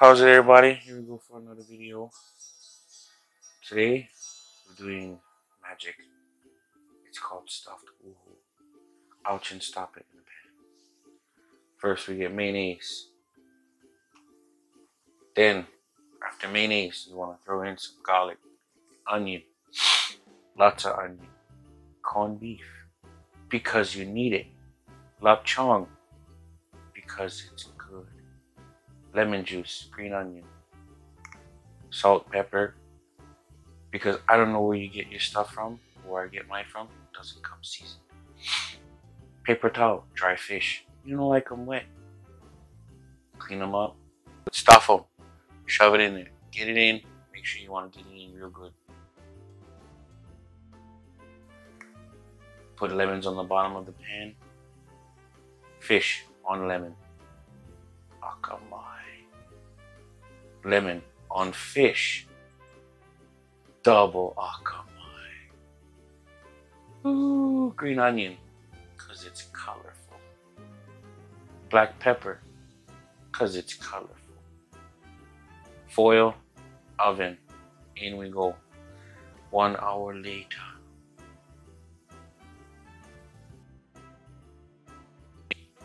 How's it everybody? Here we go for another video. Today we're doing magic. It's called stuffed uhu. Ouch and stop it in the pan. First we get mayonnaise. Then after mayonnaise you want to throw in some garlic, onion, lots of onion, corned beef because you need it. Lap cheong because it's. Lemon juice, green onion, salt, pepper. Because I don't know where you get your stuff from, where I get mine from. It doesn't come seasoned. Paper towel, dry fish. You don't like them wet. Clean them up. Stuff them. Shove it in there. Get it in. Make sure you want to get it in real good. Put lemons on the bottom of the pan. Fish on lemon. Oh, Akamai. Lemon on fish. Double akamai. Ooh, green onion. Because it's colorful. Black pepper. Because it's colorful. Foil. Oven. In we go. One hour later.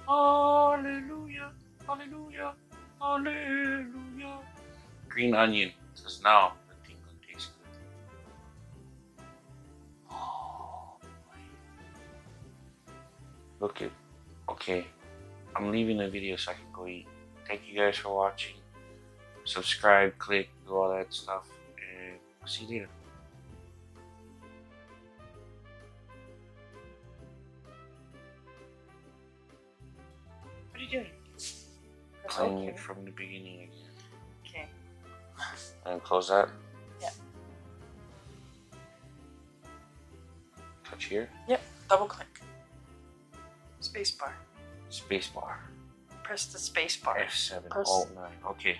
Hallelujah, hallelujah, hallelujah. Green onion, because now the thing gonna taste good. Oh, Look at, okay, I'm leaving the video so I can go eat. Thank you guys for watching. Subscribe, click, do all that stuff, and see you later. What are you doing? Playing it from the beginning again. And close that. Yeah. Touch here. Yep. Double click. Space bar. Space bar. Press the space bar. F7. Press- Alt 9. Okay.